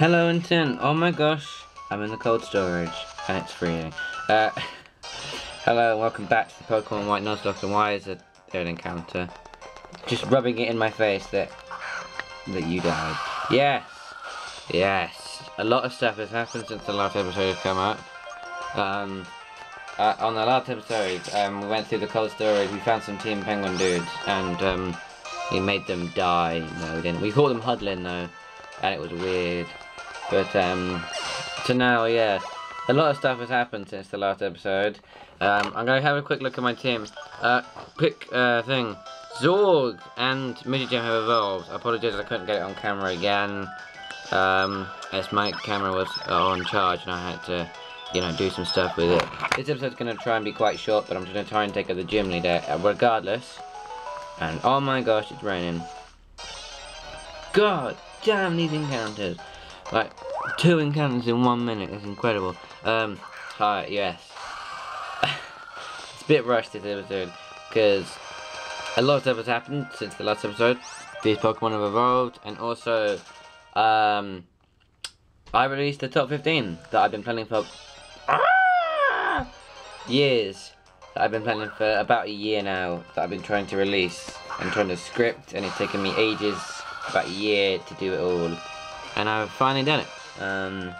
Hello, Intent. Oh my gosh, I'm in the cold storage and it's freezing. Uh, hello, and welcome back to the Pokemon White Nuzlocke. And why is it an encounter? Just rubbing it in my face that that you died. Yes, yes. A lot of stuff has happened since the last episode has come out. Um, uh, on the last episode, um, we went through the cold storage. We found some Team Penguin dudes, and um, we made them die. No, we didn't. We caught them huddling though, and it was weird. But um, now, yeah, a lot of stuff has happened since the last episode. Um, I'm gonna have a quick look at my team. Uh, quick uh, thing. Zorg and Midget have evolved. I apologize I couldn't get it on camera again. Um, as my camera was uh, on charge and I had to, you know, do some stuff with it. This episode's gonna try and be quite short, but I'm gonna try and take up the gym leader uh, regardless. And oh my gosh, it's raining. God damn these encounters. Like, two encounters in one minute is incredible. Um, hi, yes. it's a bit rushed this episode, because a lot of stuff has happened since the last episode. These Pokemon have evolved, and also, um, I released the top 15 that I've been planning for years. That I've been planning for about a year now, that I've been trying to release, and trying to script, and it's taken me ages, about a year to do it all and I've finally done it. Um,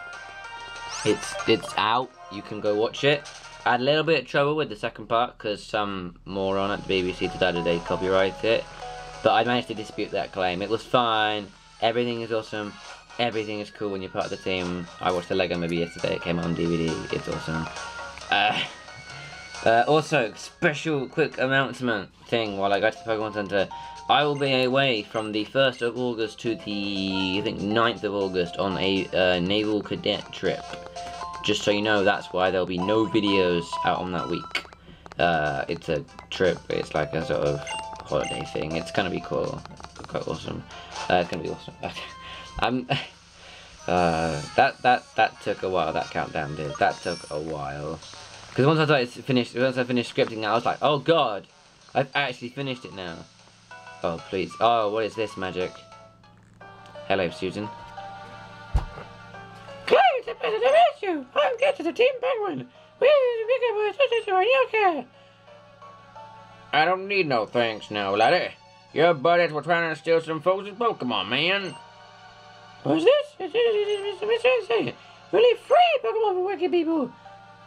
it's it's out. You can go watch it. I had a little bit of trouble with the second part because some moron at the BBC decided they copyrighted it, but I managed to dispute that claim. It was fine. Everything is awesome. Everything is cool when you're part of the team. I watched the Lego movie yesterday. It came out on DVD. It's awesome. Uh, uh, also, special quick announcement thing while I go to the Pokemon Center. I will be away from the 1st of August to the, I think, 9th of August on a uh, naval cadet trip. Just so you know, that's why there'll be no videos out on that week. Uh, it's a trip, it's like a sort of holiday thing. It's gonna be cool, quite awesome. Uh, it's gonna be awesome. um, uh, that, that, that took a while, that countdown did. That took a while. Because once I thought it's finished, once I finished scripting it, I was like, oh god, I've actually finished it now. Oh, please. Oh, what is this magic? Hello, Susan. Clay, it's a pleasure to meet you. I'm Get the Team Penguin. We're bigger boys, are you okay? I don't need no thanks now, laddie. Your buddies were trying to steal some folks' Pokemon, man. What's this? It's, it's, it's, it's, really free Pokemon for wicked people.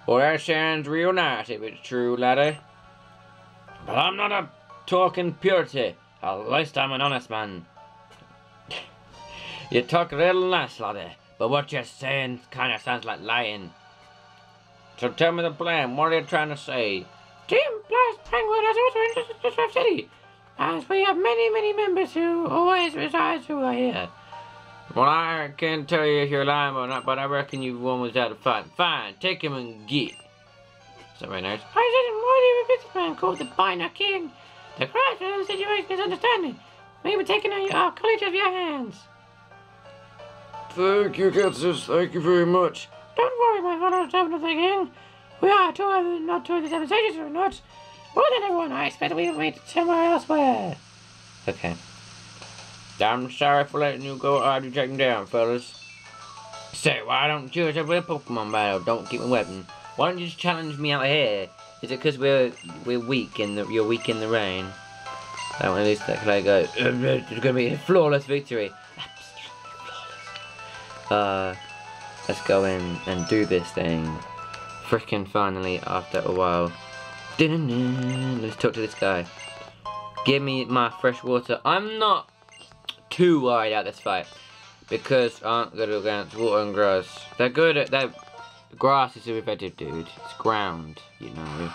Well, that sounds real nice if it's true, laddie. But I'm not a talking purity. At least I'm an honest man. you talk real nice, laddie, but what you're saying kinda sounds like lying. So tell me the plan, what are you trying to say? Team Blast Penguin has also interested in Swift City, as we have many, many members who always reside who are here. Well, I can't tell you if you're lying or not, but I reckon you've won without a fight. Fine, take him and get. Is that very nice? I didn't want to a man called the Biner King. The crash of the situation is understanding. We were taking our college of your hands. Thank you, Kansas. Thank you very much. Don't worry, my fellow servant of the king. We are two of not two of the seven sages or not. More than everyone, I expect we'll meet somewhere elsewhere. Okay. I'm sorry for letting you go of checking down, fellas. Say, why don't you with a Pokemon battle? Don't keep a weapon. Why don't you just challenge me out here? Is it because we're we're weak in the you're weak in the rain? I want at least that can I go. It's gonna be a flawless victory. Uh, let's go in and do this thing. Frickin' finally after a while. Let's talk to this guy. Give me my fresh water. I'm not too worried about this fight because aren't good against water and grass. They're good at that. Grass is effective, dude. It's ground, you know.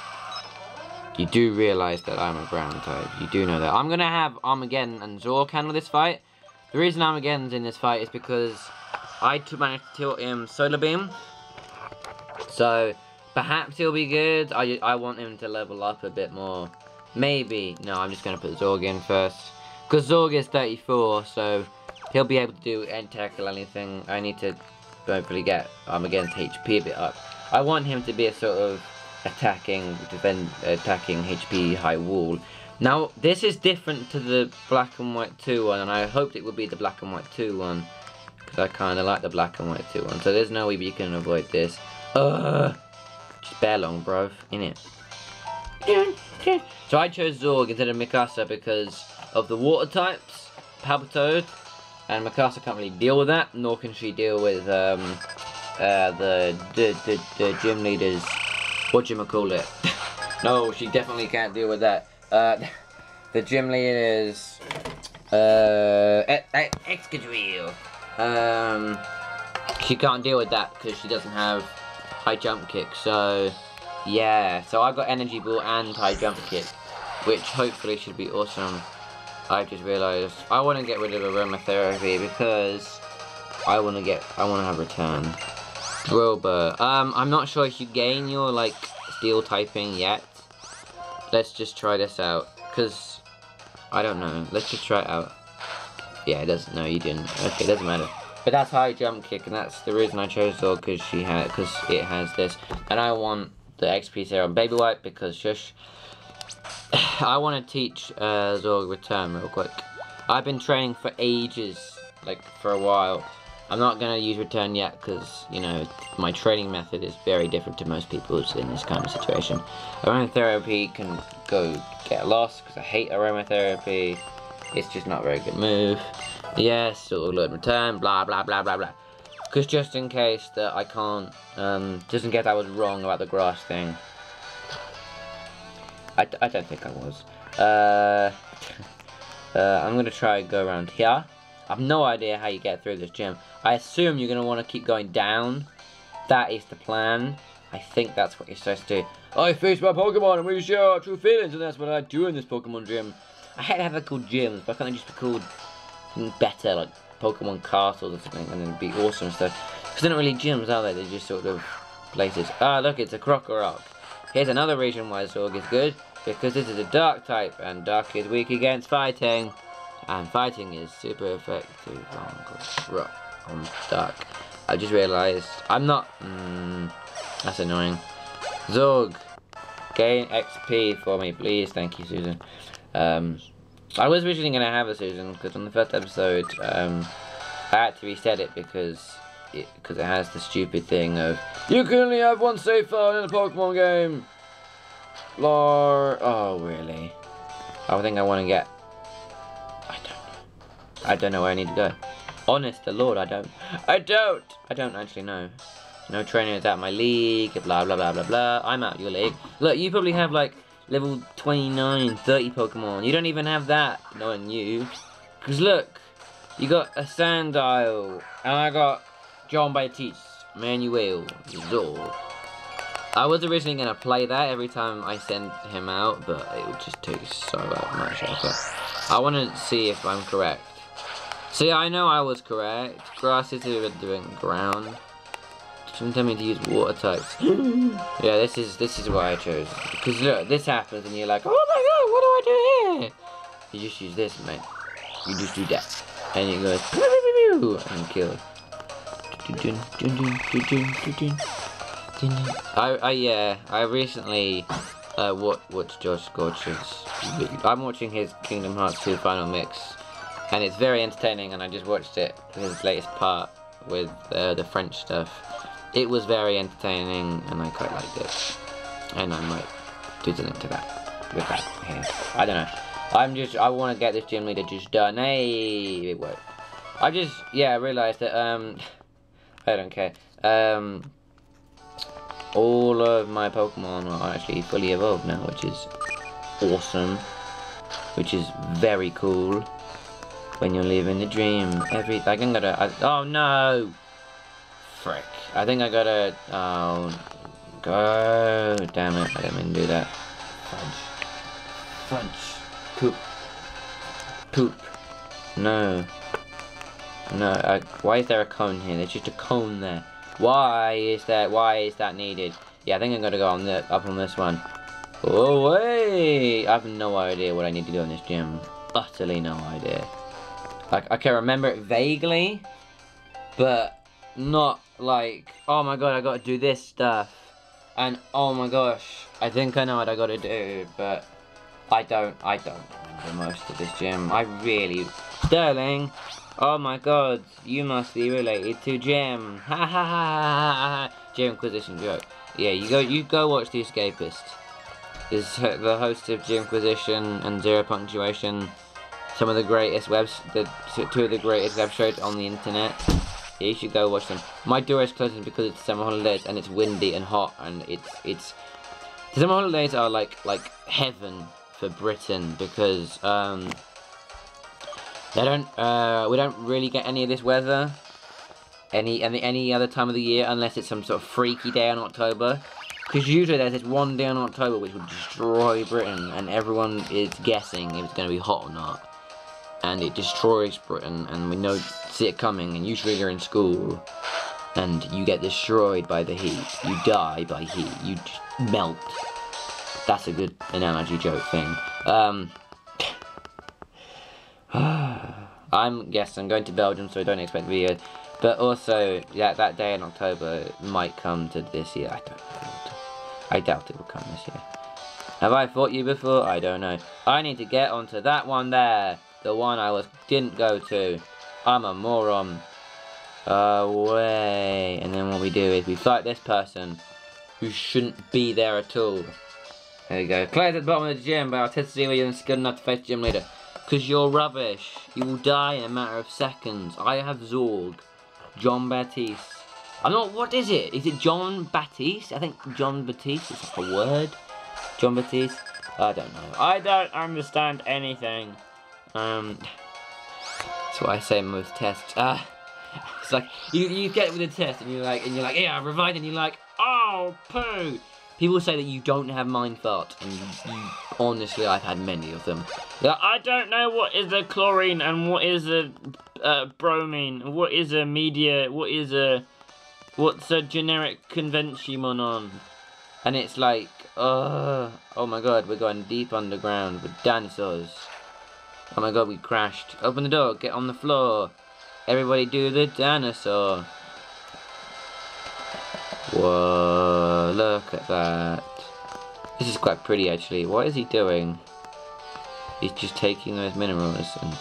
You do realise that I'm a ground type. You do know that. I'm going to have Armageddon and Zorg handle this fight. The reason Armageddon's in this fight is because I managed to tilt him Solar Beam. So, perhaps he'll be good. I, I want him to level up a bit more. Maybe. No, I'm just going to put Zorg in first. Because Zorg is 34, so he'll be able to do and tackle anything. I need to hopefully get Armageddon's HP a bit up. I want him to be a sort of attacking, defend, attacking HP high wall. Now, this is different to the black and white 2 one, and I hoped it would be the black and white 2 one. Because I kind of like the black and white 2 one. So there's no way you can avoid this. Ugh. Just bear long, bro. In it. So I chose Zorg instead of Mikasa because of the water types, Palpitoad, and Mikasa can't really deal with that, nor can she deal with um, uh, the, the, the, the gym leaders, what you call it. no, she definitely can't deal with that. Uh, the gym leaders, uh, Excadrill. Um, she can't deal with that because she doesn't have high jump kick, so yeah, so I got energy ball and high jump kick, which hopefully should be awesome. I just realised I want to get rid of aromatherapy because I want to get, I want to have a return. Drillbur. Um, I'm not sure if you gain your, like, steel typing yet. Let's just try this out, because, I don't know. Let's just try it out. Yeah, it doesn't, no, you didn't. Okay, it doesn't matter. But that's high jump kick, and that's the reason I chose Zorg, because she had, because it has this. And I want the XP serum Baby White, because shush. I want to teach uh, Zorg Return real quick. I've been training for ages, like for a while. I'm not going to use Return yet because, you know, my training method is very different to most people's in this kind of situation. Aromatherapy can go get lost because I hate aromatherapy. It's just not a very good move. Yes, of learn return, blah, blah, blah, blah, blah. Because just in case that I can't, um, just in case I was wrong about the grass thing, I, I don't think I was. Uh, uh, I'm going to try and go around here. I have no idea how you get through this gym. I assume you're going to want to keep going down. That is the plan. I think that's what you're supposed to do. I face my Pokemon and we share our true feelings and that's what I do in this Pokemon gym. I hate to have it called gyms, but can't they just be called better, like Pokemon castles or something, and it'd be awesome stuff. Because they're not really gyms, are they? They're just sort of places. Ah, look, it's a Krokorok. Here's another reason why Zorg is good because this is a dark type and dark is weak against fighting. And fighting is super effective on, rock, on dark. I just realized I'm not mm, that's annoying. Zorg gain XP for me please. Thank you Susan. Um, I was originally going to have a Susan because on the first episode um, I had to reset it because it, because it has the stupid thing of you can only have one save file in a Pokemon game Lore. Oh, really? I think I want to get... I don't know. I don't know where I need to go. Honest the Lord, I don't. I don't! I don't actually know. No trainer is out my league, blah, blah, blah, blah, blah. I'm out your league. Look, you probably have, like, level 29, 30 Pokemon. You don't even have that, knowing you. Because look, you got a Sandile, and I got John Baptiste, Manuel, Zor. I was originally going to play that every time I send him out, but it would just take so much effort. I want to see if I'm correct. See, I know I was correct. Grass is doing ground. Shouldn't tell me to use water types. yeah, this is this is what I chose. Because look, this happens and you're like, oh my god, what do I do here? You just use this, mate. You just do that. And it goes, and kill. I, I yeah, I recently uh, watched, watched JoshScorcher's. I'm watching his Kingdom Hearts 2 Final Mix, and it's very entertaining. And I just watched it, his latest part with uh, the French stuff. It was very entertaining, and I quite liked it. And I might do something to that with that here. I don't know. I'm just, I want to get this gym leader just done. Hey, it worked. I just, yeah, I realised that, um, I don't care. Um, all of my Pokemon are actually fully evolved now, which is awesome. Which is very cool. When you're living the dream. Every, I think I gotta, I, oh no! Frick. I think I gotta, oh, go, damn it, I didn't mean to do that. Fudge. Fudge. Poop. Poop. No. No, I, why is there a cone here? There's just a cone there. Why is that? Why is that needed? Yeah, I think I'm gonna go on the up on this one. Oh wait! I have no idea what I need to do in this gym. Utterly no idea. Like I can remember it vaguely, but not like oh my god I gotta do this stuff, and oh my gosh I think I know what I gotta do, but I don't I don't remember most of this gym. I really Sterling Oh my god, you must be related to Jim. Ha ha ha ha ha ha. Jimquisition joke. Yeah, you go you go watch The Escapist. Is the host of Jimquisition and Zero Punctuation. Some of the greatest webs, the two of the greatest web shows on the internet. Yeah, you should go watch them. My door is closing because it's summer holidays and it's windy and hot and it's it's. Summer holidays are like like heaven for Britain because um they don't. Uh, we don't really get any of this weather. Any any any other time of the year unless it's some sort of freaky day in October. Because usually there's this one day in October which will destroy Britain, and everyone is guessing if it's going to be hot or not. And it destroys Britain, and we know see it coming. And usually you're in school, and you get destroyed by the heat. You die by heat. You melt. That's a good analogy joke thing. Um, I'm yes, I'm going to Belgium, so I don't expect videos. But also, yeah, that day in October might come to this year. I don't know. I doubt it will come this year. Have I fought you before? I don't know. I need to get onto that one there. The one I was didn't go to. I'm a moron. Away. And then what we do is we fight this person who shouldn't be there at all. There you go. Claire's at the bottom of the gym, but I'll test to see whether you're good enough to face the gym leader. Because you're rubbish. You will die in a matter of seconds. I have Zorg. John Baptiste. I'm not, what is it? Is it John Baptiste? I think John Baptiste is like a word. John Baptiste? I don't know. I don't understand anything. Um, that's what I say most tests. Ah, it's like, you, you get with a test and you're like, and you're like, yeah, I revised and you're like, oh, poo. People say that you don't have mind thought, and you, you, honestly, I've had many of them. Like, I don't know what is a chlorine and what is a uh, bromine, what is a media, what is a, what's a generic convention on, and it's like, uh, oh my god, we're going deep underground with dinosaurs. Oh my god, we crashed. Open the door, get on the floor. Everybody do the dinosaur. Whoa, look at that. This is quite pretty actually. What is he doing? He's just taking those minerals and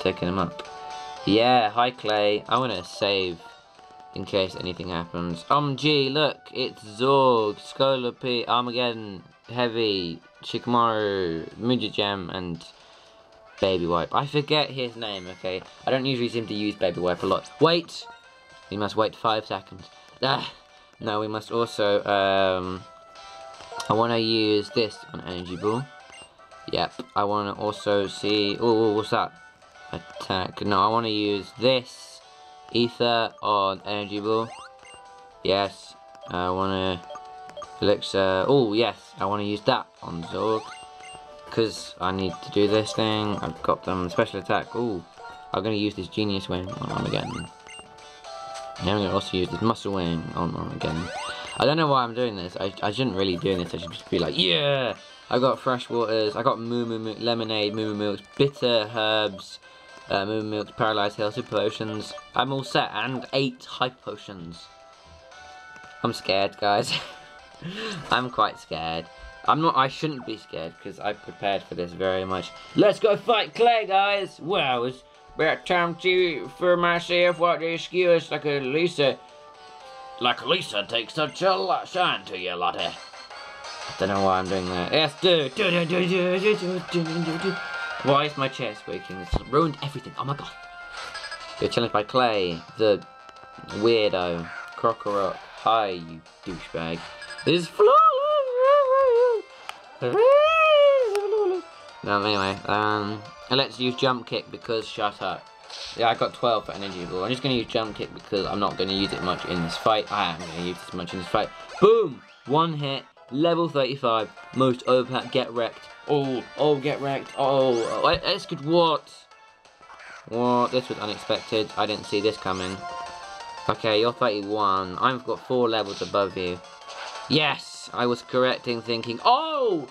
taking them up. Yeah, hi Clay. I want to save in case anything happens. Um, gee, look, it's Zorg, Scholar P, Armageddon, Heavy, Shikamaru, Mujijam, and Baby Wipe. I forget his name, okay? I don't usually seem to use Baby Wipe a lot. Wait! We must wait five seconds. Ah! Now we must also, um, I want to use this on Energy Ball. Yep, I want to also see, oh, what's that? Attack. No, I want to use this Ether on Energy Ball. Yes, I want to, Elixir, oh yes, I want to use that on Zorg. Because I need to do this thing, I've got them special attack, oh, I'm going to use this Genius Wing on Armageddon. I'm to also use this muscle wing on, on again. I don't know why I'm doing this. I, I shouldn't really doing this. I should just be like, yeah! I got fresh waters. I got moo moo, lemonade, moo moo milks, bitter herbs, uh, moo moo milks, paralyzed health potions. I'm all set. And eight hype potions. I'm scared, guys. I'm quite scared. I'm not, I shouldn't be scared because I prepared for this very much. Let's go fight Clay, guys! Wow, it's about time to for myself what the skills like a Lisa. Like Lisa takes such a lot shine to you, Lotta. I don't know why I'm doing that. Yes, do. Why is my chair squeaking? It's ruined everything. Oh my god. You're challenged by Clay, the weirdo. Krokorok. Hi, you douchebag. This is flawless. No, anyway, um, let's use jump kick because shut up. Yeah, I got 12 for energy ball. I'm just going to use jump kick because I'm not going to use it much in this fight. I am going to use this much in this fight. Boom! One hit, level 35, most overpack, get wrecked. Oh, oh, get wrecked. Oh, oh good. What? What? This was unexpected. I didn't see this coming. Okay, you're 31. I've got four levels above you. Yes! I was correcting, thinking, oh!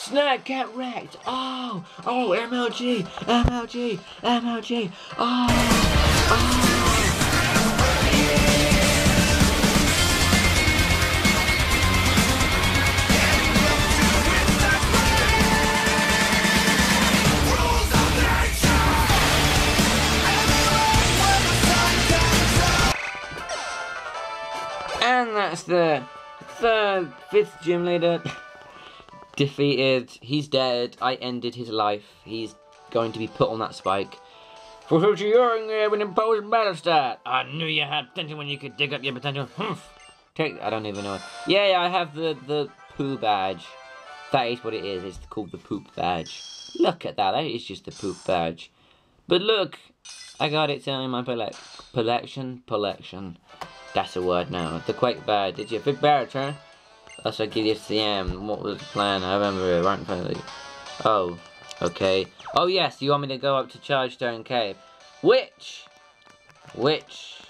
Snag, get wrecked. Oh, oh, MLG, MLG, MLG. Oh, oh. And that's the third, fifth gym leader defeated. He's dead. I ended his life. He's going to be put on that spike. For who you're have an imposed battle stat. I knew you had potential when you could dig up your potential. Humph. Take. I don't even know. Yeah, yeah, I have the the poo badge. That is what it is. It's called the poop badge. Look at that. That is just the poop badge. But look, I got it in my collection. Collection. That's a word now. The Quake badge. Did you fit better, turn? Also, give you CM. Um, what was the plan? I remember it right in. Oh, okay. Oh yes, you want me to go up to Chargestone Cave, which, which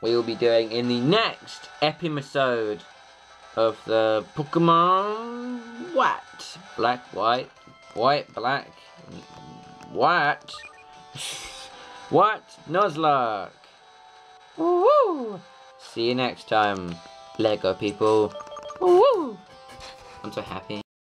we will be doing in the next episode of the Pokemon What? Black, white, white, black, what? what? Nuzlocke. Woo! See you next time, Lego people. Woo! I'm so happy.